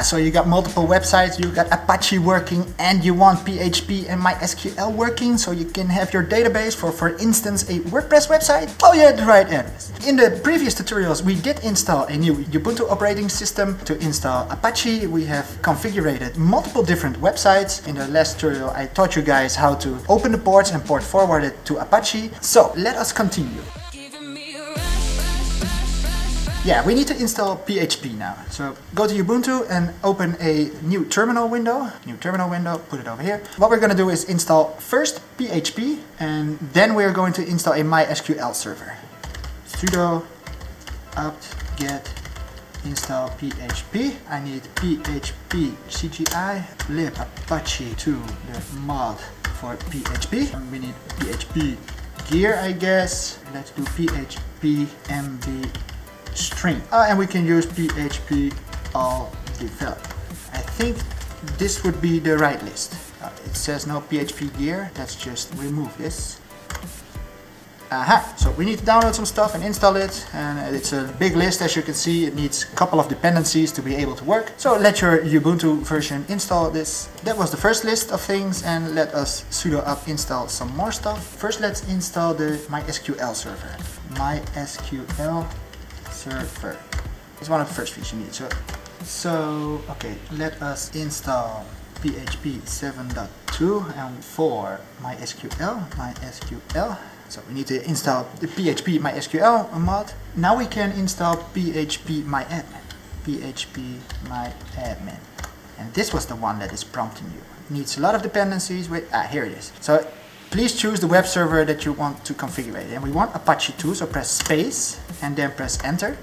So you got multiple websites, you got Apache working and you want PHP and MySQL working so you can have your database for, for instance, a WordPress website? Oh yeah, the right address. In the previous tutorials, we did install a new Ubuntu operating system to install Apache. We have configured multiple different websites. In the last tutorial, I taught you guys how to open the ports and port forward it to Apache. So let us continue. Yeah, we need to install PHP now. So go to Ubuntu and open a new terminal window. New terminal window, put it over here. What we're going to do is install first PHP and then we're going to install a MySQL server. sudo apt get install PHP. I need PHP CGI lib apache to the mod for PHP. And we need PHP pear I guess. Let's do PHP MB string. Uh, and we can use PHP all develop. I think this would be the right list. Uh, it says no PHP pear, let's just remove this. Aha, so we need to download some stuff and install it and it's a big list as you can see it needs a couple of dependencies to be able to work so let your Ubuntu version install this that was the first list of things and let us sudo apt install some more stuff first let's install the MySQL server MySQL server. It's one of the first things you need. So, so okay, let us install PHP 7.2 and for MySQL, MySQL. So we need to install the PHP MySQL mod. Now we can install PHP MyAdmin. PHP MyAdmin. And this was the one that is prompting you. It needs a lot of dependencies. Wait, ah, here it is. So please choose the web server that you want to configure. And we want Apache 2, so press space and then press enter.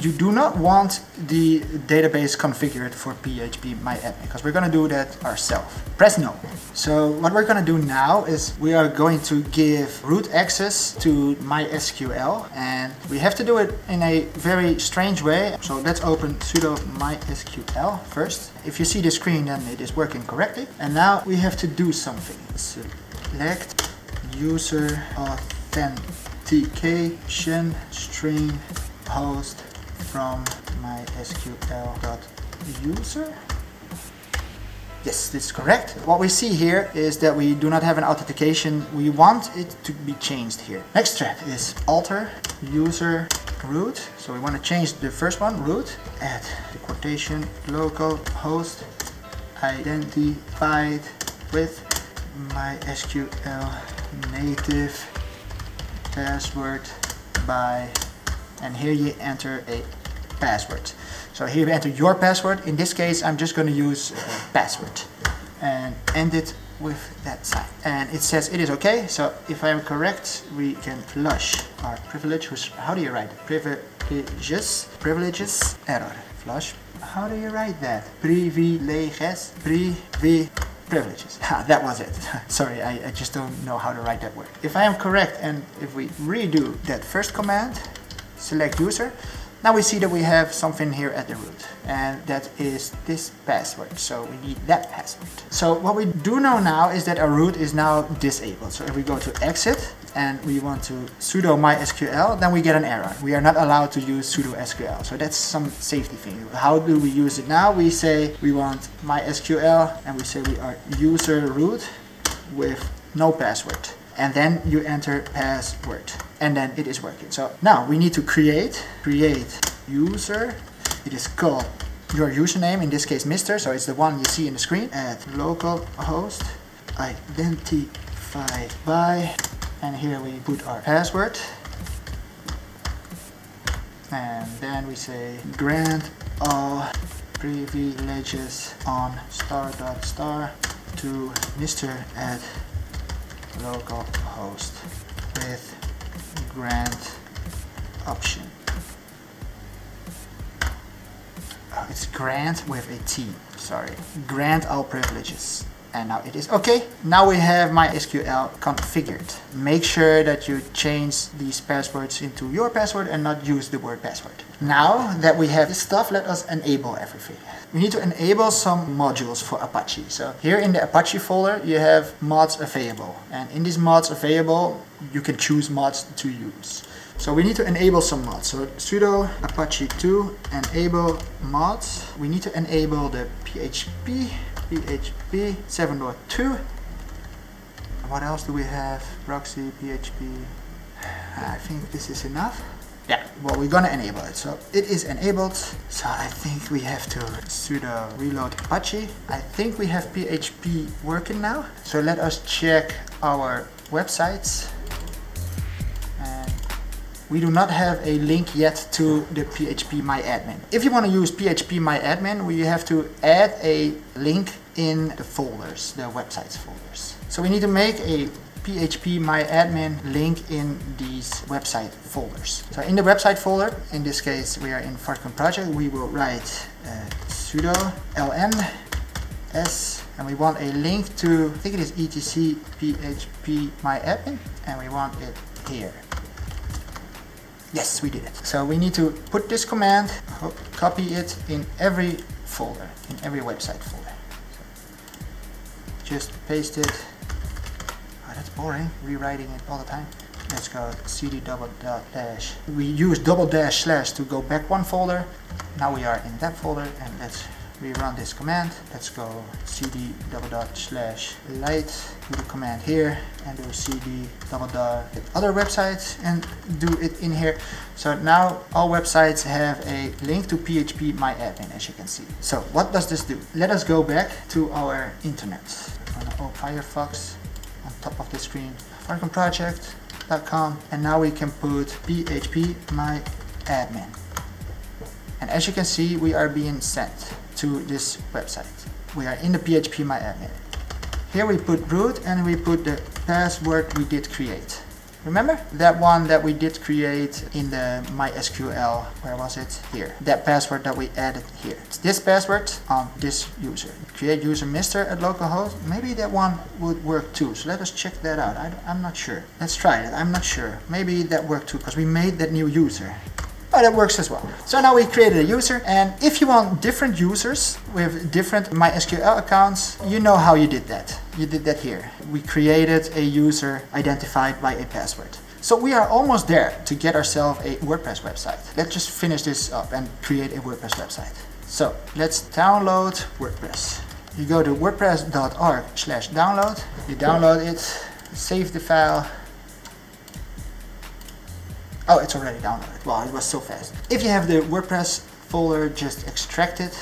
You do not want the database configured for PHP MyAdmin because we're going to do that ourselves. Press no. So what we're going to do now is we are going to give root access to MySQL and we have to do it in a very strange way. So let's open sudo MySQL first. If you see the screen then it is working correctly. And now we have to do something. Select user authentication string host from my mysql.user. Yes, this is correct. What we see here is that we do not have an authentication. We want it to be changed here. Next step is alter user root. So we want to change the first one, root, add the quotation local host identified with MySQL native password by and here you enter a password. So here you enter your password. In this case, I'm just going to use password and end it with that sign. And it says it is okay. So if I am correct, we can flush our privilege. How do you write it? Privileges. Privileges. Error. Flush. How do you write that? Privileges. Privi privileges. Ha, that was it. Sorry, I, I just don't know how to write that word. If I am correct and if we redo that first command, select user, now we see that we have something here at the root and that is this password. So we need that password. So what we do know now is that our root is now disabled. So if we go to exit and we want to sudo mysql, then we get an error. We are not allowed to use sudo sql. So that's some safety thing. How do we use it now? We say we want mysql and we say we are user root with no password and then you enter password and then it is working. So now we need to create, create user. It is called your username, in this case Mr. So it's the one you see in the screen at localhost identify by and here we put our password and then we say grant all privileges on star dot star to Mr. at localhost with grant option. Oh, it's grant with a T, sorry. Grant all privileges. And now it is okay. Now we have MySQL configured. Make sure that you change these passwords into your password and not use the word password. Now that we have this stuff, let us enable everything. We need to enable some modules for Apache. So here in the Apache folder, you have mods available. And in these mods available, you can choose mods to use. So we need to enable some mods. So sudo apache 2 enable mods. We need to enable the PHP, PHP 7.2. What else do we have? Proxy, PHP. I think this is enough. Yeah, well, we're gonna enable it. So it is enabled. So I think we have to sudo reload Apache. I think we have PHP working now. So let us check our websites. We do not have a link yet to the PHP MyAdmin. If you want to use PHP MyAdmin, we have to add a link in the folders, the websites folders. So we need to make a PHP MyAdmin link in these website folders. So in the website folder, in this case we are in Fartcoin project, we will write uh, sudo ln s and we want a link to, I think it is etc php myadmin and we want it here. Yes, we did it. So we need to put this command, copy it in every folder, in every website folder. So just paste it oh, that's boring, rewriting it all the time. Let's go cd double dot dash. We use double dash slash to go back one folder. Now we are in that folder and let's rerun this command. Let's go cd double dot slash light, do the command here and do cd double dot other websites and do it in here. So now all websites have a link to PHP MyAdmin as you can see. So what does this do? Let us go back to our internet. Open Firefox on top of the screen fartcoinproject.com and now we can put php my admin and as you can see we are being sent to this website we are in the php my admin here we put root and we put the password we did create Remember that one that we did create in the MySQL, where was it? Here. That password that we added here. It's this password on this user. Create user Mr. at localhost. Maybe that one would work too. So let us check that out. I, am not sure. Let's try it. I'm not sure. Maybe that worked too because we made that new user Oh, but it works as well. So now we created a user and if you want different users with different MySQL accounts, you know how you did that. You did that here. We created a user identified by a password. So we are almost there to get ourselves a WordPress website. Let's just finish this up and create a WordPress website. So let's download WordPress. You go to wordpress.org slash download, you download it, save the file, Oh, it's already downloaded. Wow, it was so fast. If you have the WordPress folder, just extract it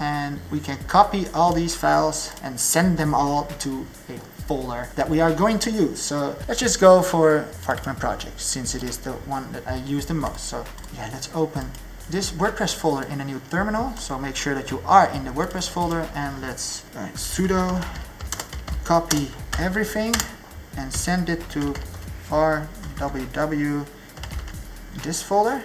and we can copy all these files and send them all to a folder that we are going to use. So let's just go for Fartcoin project since it is the one that I use the most. So yeah, let's open this WordPress folder in a new terminal. So make sure that you are in the WordPress folder and let's right, sudo copy everything and send it to var ww this folder.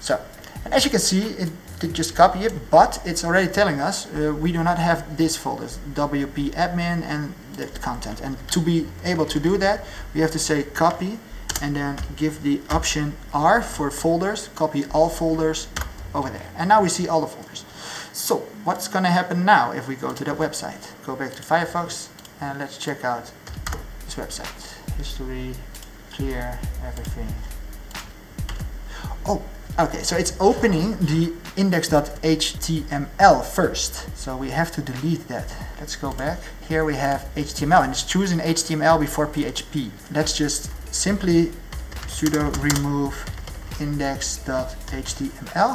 So, and as you can see, it did just copy it, but it's already telling us uh, we do not have this folders, wp admin and the content. And to be able to do that, we have to say copy and then give the option R for folders, copy all folders over there. And now we see all the folders. So what's going to happen now if we go to that website? Go back to Firefox and let's check out this website history, clear everything. Oh, okay, so it's opening the index.html first. So we have to delete that. Let's go back. Here we have HTML and it's choosing HTML before PHP. Let's just simply sudo remove index.html.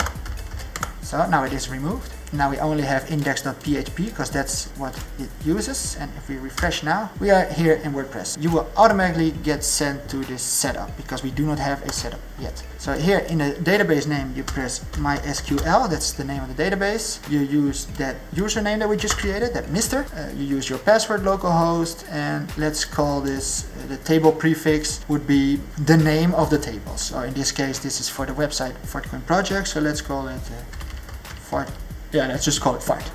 So now it is removed. Now we only have index.php because that's what it uses. And if we refresh now, we are here in WordPress. You will automatically get sent to this setup because we do not have a setup yet. So here in the database name, you press MySQL, that's the name of the database. You use that username that we just created, that Mr. Uh, you use your password localhost, and let's call this, uh, the table prefix would be the name of the table. So in this case, this is for the website Fartcoin project, so let's call it uh, Fart yeah, let's just call it fight.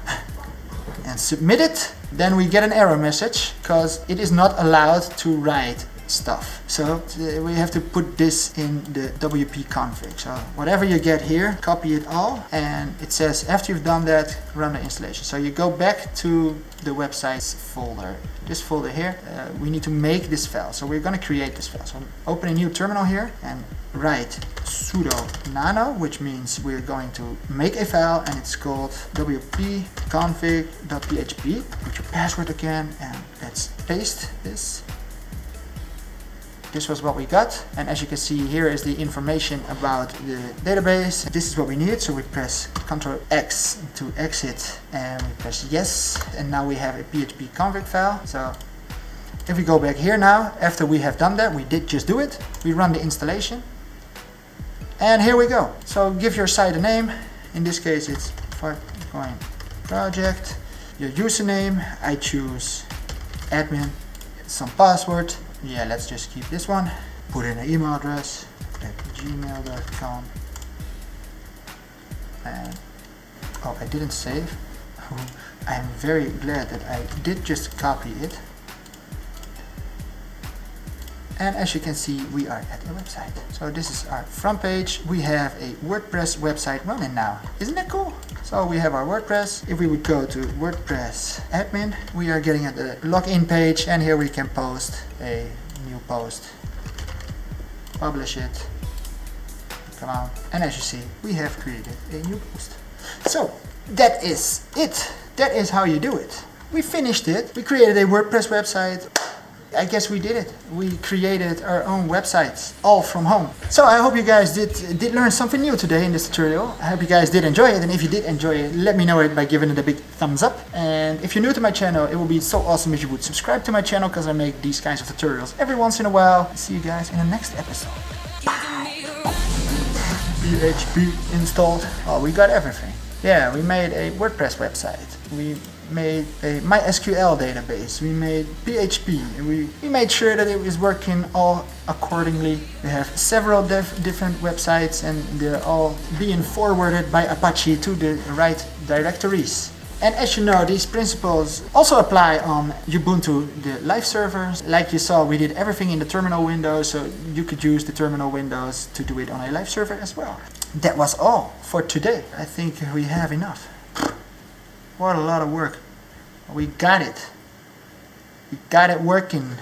and submit it, then we get an error message because it is not allowed to write stuff. So uh, we have to put this in the WP config. So whatever you get here, copy it all. And it says after you've done that, run the installation. So you go back to the website's folder. This folder here, uh, we need to make this file. So we're going to create this file. So open a new terminal here and write sudo nano, which means we're going to make a file and it's called wp-config.php. Put your password again and let's paste this this was what we got and as you can see here is the information about the database. This is what we need so we press ctrl x to exit and we press yes and now we have a php config file. So if we go back here now after we have done that we did just do it. We run the installation and here we go. So give your site a name. In this case it's Fartcoin project. Your username I choose admin some password yeah let's just keep this one. Put in an email address at gmail.com and oh I didn't save. I'm very glad that I did just copy it. And as you can see we are at the website. So this is our front page. We have a WordPress website running now. Isn't that cool so we have our WordPress. If we would go to WordPress admin we are getting at the login page and here we can post a new post. Publish it. Come on. And as you see we have created a new post. So that is it. That is how you do it. We finished it. We created a WordPress website I guess we did it. We created our own websites, all from home. So I hope you guys did did learn something new today in this tutorial. I hope you guys did enjoy it, and if you did enjoy it, let me know it by giving it a big thumbs up. And if you're new to my channel, it would be so awesome if you would subscribe to my channel, because I make these kinds of tutorials every once in a while. See you guys in the next episode. Bye. PHP installed. Oh, we got everything. Yeah, we made a WordPress website. We made a MySQL database, we made PHP, and we, we made sure that it was working all accordingly. We have several different websites and they're all being forwarded by Apache to the right directories. And as you know, these principles also apply on Ubuntu, the live servers. Like you saw, we did everything in the terminal window, so you could use the terminal windows to do it on a live server as well. That was all for today. I think we have enough. What a lot of work. We got it. We got it working.